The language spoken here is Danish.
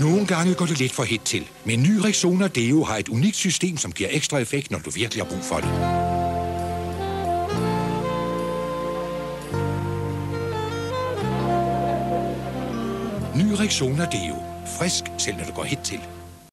Nogle gange går det lidt for helt til, men ny Rexona Deo har et unikt system, som giver ekstra effekt, når du virkelig har brug for det. Ny Rexona Deo. Frisk, selv når det går helt til.